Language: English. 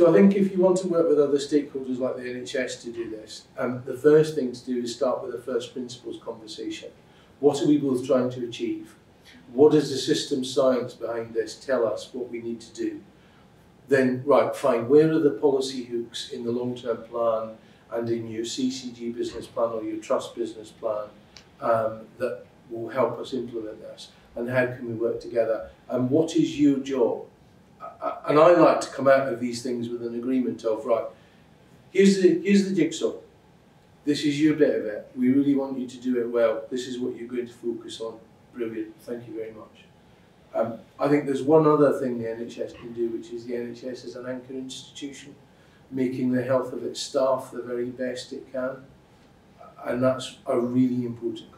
So I think if you want to work with other stakeholders like the NHS to do this, um, the first thing to do is start with a first principles conversation. What are we both trying to achieve? What does the system science behind this tell us what we need to do? Then, right, fine, where are the policy hooks in the long-term plan and in your CCG business plan or your trust business plan um, that will help us implement this? And how can we work together? And what is your job? And I like to come out of these things with an agreement of, right, here's the, here's the jigsaw. This is your bit of it. We really want you to do it well. This is what you're going to focus on. Brilliant. Thank you very much. Um, I think there's one other thing the NHS can do, which is the NHS is an anchor institution, making the health of its staff the very best it can. And that's a really important